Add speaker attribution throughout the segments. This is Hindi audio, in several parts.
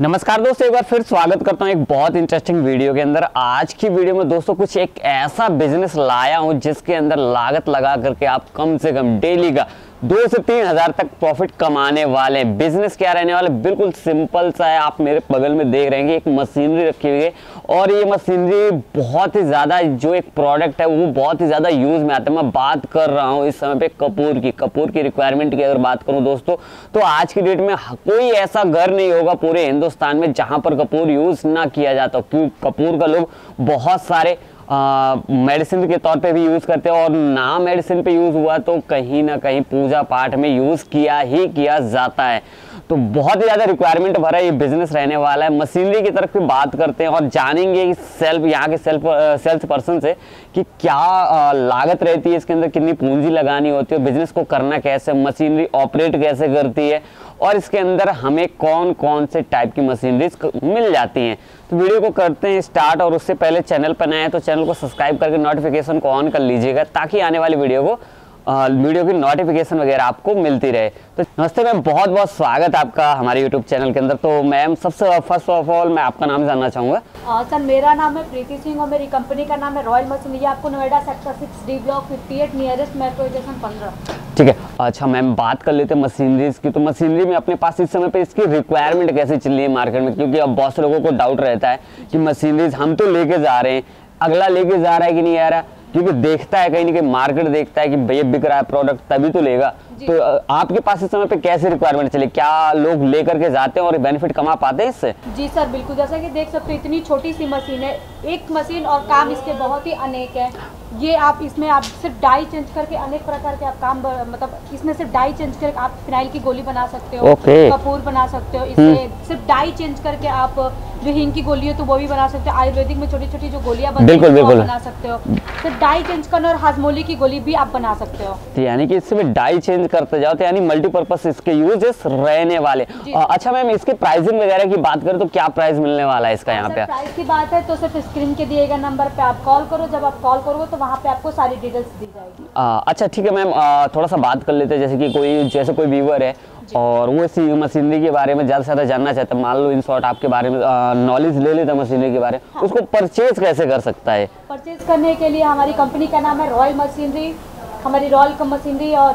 Speaker 1: नमस्कार दोस्तों, एक बार फिर स्वागत करता हूँ एक बहुत इंटरेस्टिंग वीडियो के अंदर। आज की वीडियो में दोस्तों कुछ एक ऐसा बिज़नेस लाया हूँ जिसके अंदर लागत लगा करके आप कम से कम डेली का दो से तीन हज़ार तक प्रॉफिट कमाने वाले बिज़नेस क्या रहने वाले? बिल्कुल सिंपल सा है। आप मेरे बगल में देख रहे हैं कि एक मशीनरी रखी हुई है और ये मशीनरी बहुत ही ज़्यादा जो एक प्रोडक्ट है, वो बहुत ही ज़्यादा यूज़ में आता है। मैं बात कर रहा हूँ इस समय पे कपूर की। कपूर की रिक्वायरमेंट की अगर बात करूँ दोस्तों तो आज की डेट में कोई ऐसा घर नहीं होगा पूरे हिंदुस्तान में जहाँ पर कपूर यूज़ ना किया जाता। क्योंकि कपूर का लोग बहुत सारे मेडिसिन के तौर पे भी यूज़ करते हैं और ना मेडिसिन पे यूज़ हुआ तो कहीं ना कहीं पूजा पाठ में यूज़ किया ही किया जाता है। तो बहुत ही ज़्यादा रिक्वायरमेंट भरा ये बिज़नेस रहने वाला है। मशीनरी की तरफ़ भी बात करते हैं और जानेंगे सेल्फ यहाँ के सेल्फ सेल्स पर्सन से कि क्या लागत रहती है इसके अंदर, कितनी पूंजी लगानी होती है बिज़नेस को करना कैसे, मशीनरी ऑपरेट कैसे करती है और इसके अंदर हमें कौन कौन से टाइप की मशीनरीज मिल जाती हैं। वीडियो को करते हैं स्टार्ट और उससे पहले चैनल पर नए हैं तो चैनल को सब्सक्राइब करके नोटिफिकेशन को ऑन कर लीजिएगा, ताकि आने वाली वीडियो को वीडियो की नोटिफिकेशन वगैरह आपको मिलती रहे। तो नमस्ते मैम बहुत बहुत स्वागत आपका हमारे यूट्यूब चैनल के अंदर। तो मैम सबसे फ़र्स्ट ऑफ़ ऑल मैं आपका नाम जानना चाहूँगा।
Speaker 2: सर मेरा नाम है प्रीति सिंह और मेरी कंपनी का नाम है रॉयल मशीन ये आपको Noida sector six D block fifty eight nearest metro station पंद्रह।
Speaker 1: ठीक है अच्छा मैम बात कर लेते हैं मशीनरीज की। तो मशीनरी में अपने पास इस समय पे इसकी रिक्वायरमेंट कैसे चल रही है मार्केट में? क्योंकि अब बहुत से लोगों को डाउट रहता है कि मशीनरीज हम तो लेके जा रहे हैं। अगला लेके जा रहा है कि नहीं आ रहा? क्योंकि देखता है कहीं ना कहीं मार्केट देखता है कि भैया बिक रहा है प्रोडक्ट तभी तो लेगा। तो आपके पास इस समय पे कैसे रिक्वायरमेंट चले? क्या लोग लेकर के जाते हैं और बेनिफिट कमा पाते हैं इससे?
Speaker 2: जी सर बिल्कुल। जैसा कि देख सकते हो इतनी छोटी सी मशीन है। एक मशीन और काम इसके बहुत ही अनेक है। ये आप इसमें आप सिर्फ़ डाई चेंज करके अनेक प्रकार के आप काम मतलब इसमें सिर्फ़ डाई चेंज करके आप फिनाइल की गोली बना सकते हो
Speaker 1: okay.
Speaker 2: कपूर बना सकते हो। इससे हम्म। सिर्फ़ डाई चेंज करके आप जो हिंग की गोली है तो वो भी बना सकते हो। आयुर्वेदिक में छोटी छोटी जो गोलियाँ बनती है वो बना सकते हो। सिर्फ़ डाई चेंज करना और हाजमोली की गोली भी आप बना सकते हो।
Speaker 1: तो यानी कि इसमें डाई चेंज करते जाओ तो यानी मल्टीपर्पज इसके यूजेस रहने वाले। अच्छा मैम इसके प्राइसिंग वगैरह की बात करें तो क्या प्राइस मिलने वाला है इसका यहाँ पे?
Speaker 2: प्राइस की बात है तो सिर्फ़ स्क्रीन के दिएगा नंबर पे आप कॉल करो जब आप कॉल करोगे तो वहाँ पे आपको सारी डिटेल्स दी जाएगी।
Speaker 1: अच्छा ठीक है मैम थोड़ा सा बात कर लेते हैं जैसे कि कोई जैसे कोई व्यूवर है और वो इसी मशीनरी के बारे में ज़्यादा से ज़्यादा जानना चाहता है मान लो इन शॉर्ट आपके बारे में नॉलेज ले लेता मशीनरी के बारे में हाँ। उसको परचेज कैसे कर सकता है?
Speaker 2: परचेज करने के लिए हमारी कंपनी का नाम है रॉयल मशीनरी हमारी रॉयल मशीनरी और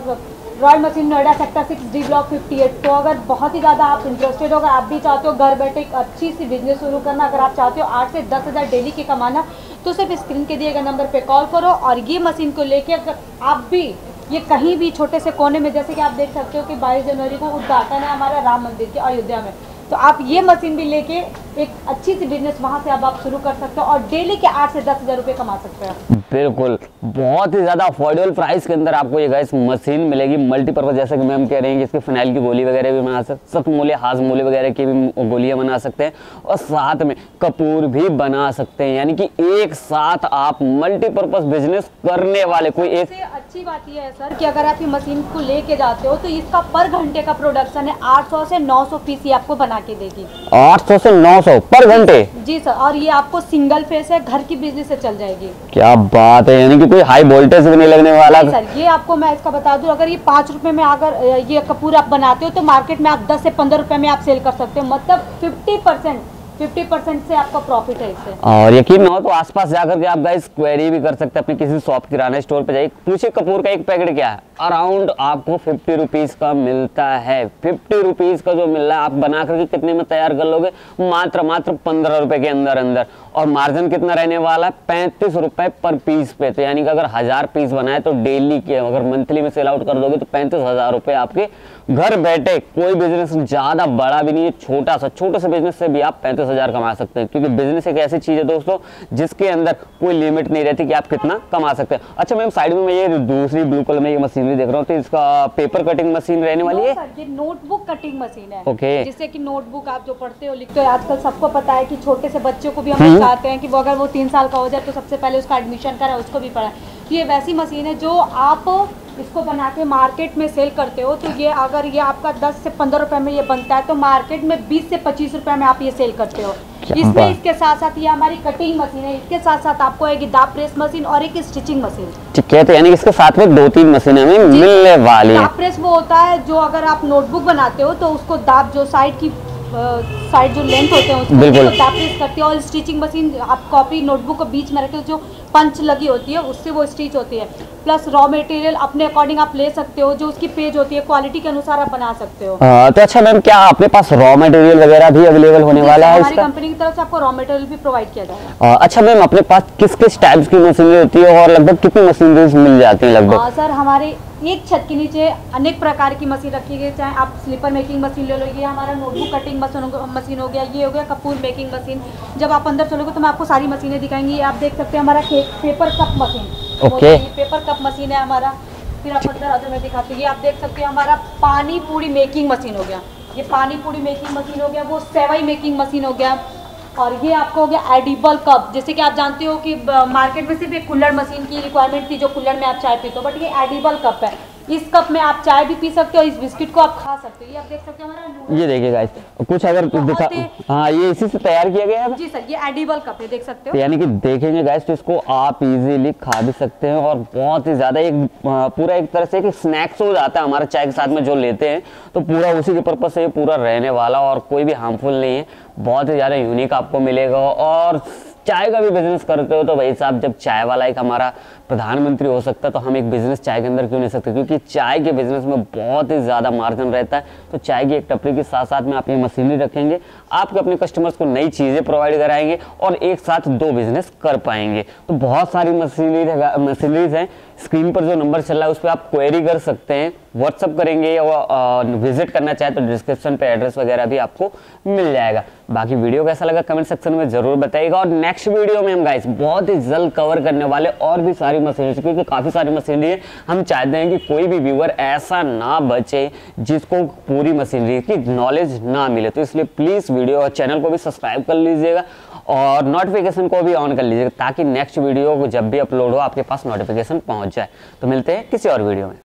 Speaker 2: royal machine Noida sector six D block fifty eight तो अगर बहुत ही ज़्यादा आप इंटरेस्टेड हो, अगर आप भी चाहते हो घर बैठे एक अच्छी सी बिज़नेस शुरू करना, अगर आप चाहते हो आठ से दस हज़ार डेली के कमाना तो सिर्फ़ स्क्रीन के दिए गए नंबर पे कॉल करो और ये मशीन को लेके अगर आप भी ये कहीं भी छोटे से कोने में, जैसे कि आप देख सकते हो कि बाईस जनवरी को उद्घाटन है हमारा राम मंदिर के अयोध्या में। तो आप ये मशीन भी लेके एक अच्छी सी बिज़नेस वहाँ से अब आप शुरू कर सकते हो और डेली के आठ से दस हज़ार रुपये कमा सकते हो।
Speaker 1: बिल्कुल। बहुत ही ज़्यादा अफोर्डेबल प्राइस के अंदर आपको ये गैस मशीन मिलेगी मल्टीपर्पज़ जैसे कि मैम कह रहे हैं कि इसके फिनाइल की गोली वगैरह भी बना सकते सख्त मूल्य हाज मूल्य वगैरह की भी गोलियाँ बना सकते हैं और साथ में कपूर भी बना सकते हैं। यानी कि एक साथ आप मल्टीपर्पज़ बिज़नेस करने वाले कोई एक
Speaker 2: अच्छी बात यह है सर कि अगर आप ये मशीन को लेके जाते हो तो इसका पर घंटे का प्रोडक्शन है आठ से नौ सौ आपको बना के देगी।
Speaker 1: आठ से नौ सौ पर घंटे?
Speaker 2: जी सर और ये आपको सिंगल फेस है घर की बिजली से चल जाएगी।
Speaker 1: क्या बात है यानी कि कोई हाई वोल्टेज भी नहीं लगने वाला।
Speaker 2: सर ये आपको मैं इसका बता दूँ अगर ये पाँच रुपए में अगर ये कपूर आप बनाते हो तो मार्केट में आप दस से पंद्रह रुपए में आप सेल कर सकते हो। मतलब फिफ्टी परसेंट फिफ्टी परसेंट से आपका प्रॉफिट है इससे।
Speaker 1: और यकीन ना हो तो आसपास जाकर के आप गाइस क्वेरी भी कर सकते हैं अपने किसी शॉप किराना स्टोर पे जाइए। पूछे कपूर का एक पैकेट क्या है? अराउंड आपको फिफ्टी रुपीज़ का मिलता है। फिफ्टी रुपीज़ का जो मिल रहा है, आप बना करके कितने में तैयार कर लोगे? मात्र मात्र पंद्रह रुपए के अंदर अंदर। और मार्जिन कितना रहने वाला है? पैंतीस रुपए पर पीस पे। तो यानी कि अगर हज़ार पीस बनाए तो डेली के, अगर मंथली में सेल आउट कर दोगे तो पैंतीस हज़ार रुपए आपके घर बैठे। कोई बिज़नेस ज़्यादा बड़ा भी नहीं है, छोटा सा, छोटे से बिज़नेस से भी आप पैंतीस हज़ार कमा सकते हैं। क्योंकि बिज़नेस एक ऐसी चीज़ है दोस्तों जिसके अंदर कोई लिमिट नहीं रहती कि आप कितना कमा सकते हैं। अच्छा मैम साइड में मैं ये दूसरी ब्लू कलर में ये मशीनरी देख रहा हूँ तो इसका पेपर कटिंग मशीन रहने वाली है?
Speaker 2: ये नोटबुक कटिंग मशीन है।
Speaker 1: ओके
Speaker 2: जिससे कि नोटबुक आप जो पढ़ते हो लिखते हो आजकल सबको पता है कि छोटे से बच्चों को भी हम हम्म। चाहते हैं कि वो अगर वो तीन साल का हो जाए तो सबसे पहले उसका एडमिशन करा उसको भी पढ़ा ये वैसी मशीन है जो आप इसको बना के मार्केट में सेल करते हो तो ये अगर ये आपका 10 से 15 रुपए में ये बनता है तो मार्केट में 20 से 25 रुपए में आप ये सेल करते हो। इसमें इसके साथ साथ ये हमारी कटिंग मशीन है इसके साथ साथ आपको एक दाप प्रेस मशीन और एक स्टिचिंग मशीन
Speaker 1: ठीक है तो यानी इसके साथ में दो तीन मशीनें हमें मिलने वाली।
Speaker 2: दाप प्रेस वो होता है जो अगर आप नोटबुक बनाते हो तो उसको दाप जो साइड की साइड जो लेंथ होते हैं उसको। तो प्रेस करती है और स्टिचिंग मशीन आप कॉपी नोटबुक को बीच में रखे जो पंच लगी होती है उससे वो स्टिच होती है। प्लस रॉ मटेरियल अपने अकॉर्डिंग आप ले सकते हो जो उसकी पेज होती है क्वालिटी के अनुसार आप बना सकते हो।
Speaker 1: हाँ, तो अच्छा मैम क्या अपने पास रॉ मटेरियल वगैरह भी अवेलेबल होने वाला है
Speaker 2: हमारी कंपनी की तरफ़ से आपको रॉ मटेरियल भी प्रोवाइड किया जाएगा।
Speaker 1: अच्छा मैम अपने पास किस किस टाइप्स की मशीनरी होती है और लगभग कितनी मशीनरीज मिल जाती है लगभग?
Speaker 2: हाँ सर हमारे एक छत के नीचे अनेक प्रकार की मशीन रखी गई चाहे आप स्लीपर मेकिंग मशीन ले लो ये हमारा नोटबुक कटिंग मशीन हो- गया ये हो गया कपूर मेकिंग मशीन जब आप अंदर चलोगे तो मैं आपको सारी मशीनें दिखाएँगी आप देख सकते हैं हमारा पेपर कप मशीन
Speaker 1: ओके।
Speaker 2: ये पेपर कप मशीन है हमारा फिर आप अंदर अदर में दिखाते हूँ। ये आप देख सकते हैं हमारा पानी पूरी मेकिंग मशीन हो गया। ये पानी पूरी मेकिंग मशीन हो गया वो सेवाई मेकिंग मशीन हो गया। और ये आपको हो गया एडिबल कप जैसे कि आप जानते हो कि मार्केट में सिर्फ़ एक कुल्लड़ मशीन की रिक्वायरमेंट थी जो कुल्लड़ में आप चाय पीते हो बट ये एडिबल कप है। इस कप में आप चाय भी पी सकते हो इस बिस्किट को आप खा सकते हो। ये आप देख सकते हो हमारा
Speaker 1: ये देखिए गाइस कुछ अगर
Speaker 2: बहुत
Speaker 1: दिखा
Speaker 2: हाँ
Speaker 1: ये इसी से तैयार किया गया है
Speaker 2: जी सर ये एडिबल कप है देख सकते
Speaker 1: तो
Speaker 2: हो।
Speaker 1: यानी कि देखेंगे गाइस तो इसको आप इजीली खा भी सकते हैं और बहुत ही ज़्यादा एक पूरा एक तरह से एक स्नैक्स हो जाता है हमारे चाय के साथ में जो लेते हैं। तो पूरा उसी के पर्पज से पूरा रहने वाला और कोई भी हार्मफुल नहीं है। बहुत ही ज़्यादा यूनिक आपको मिलेगा और चाय का भी बिज़नेस करते हो तो भाई साहब जब चाय वाला एक हमारा प्रधानमंत्री हो सकता है तो हम एक बिज़नेस चाय के अंदर क्यों नहीं सकते? क्योंकि चाय के बिज़नेस में बहुत ही ज़्यादा मार्जिन रहता है। तो चाय की एक टपरी के साथ साथ में आप ये मशीनरी रखेंगे, आपके अपने कस्टमर्स को नई चीज़ें प्रोवाइड कराएँगे और एक साथ दो बिज़नेस कर पाएँगे। तो बहुत सारी मशीनरी मशीनरीज हैं स्क्रीन पर जो नंबर चल रहा है, उस पर आप क्वेरी कर सकते हैं। व्हाट्सअप करेंगे या विज़िट करना चाहे तो डिस्क्रिप्शन पे एड्रेस वगैरह भी आपको मिल जाएगा। बाकी वीडियो कैसा लगा कमेंट सेक्शन में ज़रूर बताइएगा और नेक्स्ट वीडियो में हम गाइस बहुत ही जल्द कवर करने वाले और भी सारी मशीनरी क्योंकि काफ़ी सारी मशीनरी है। हम चाहते हैं कि कोई भी व्यूअर ऐसा ना बचे जिसको पूरी मशीनरी की नॉलेज ना मिले। तो इसलिए प्लीज़ वीडियो और चैनल को भी सब्सक्राइब कर लीजिएगा और नोटिफिकेशन को भी ऑन कर लीजिएगा, ताकि नेक्स्ट वीडियो जब भी अपलोड हो, आपके पास नोटिफिकेशन पहुँच जाए तो मिलते हैं किसी और वीडियो में।